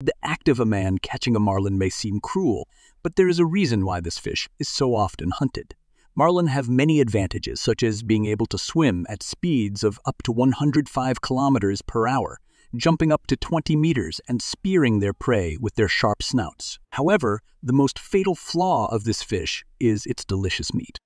The act of a man catching a marlin may seem cruel, but there is a reason why this fish is so often hunted. Marlin have many advantages, such as being able to swim at speeds of up to 105 kilometers per hour, jumping up to 20 meters and spearing their prey with their sharp snouts. However, the most fatal flaw of this fish is its delicious meat.